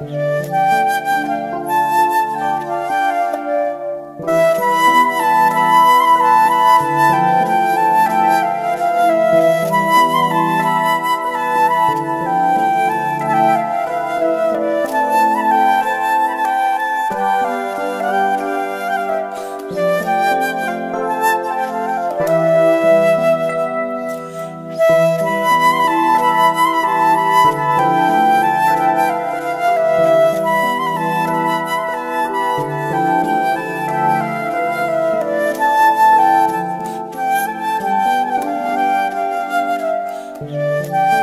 Yeah. Música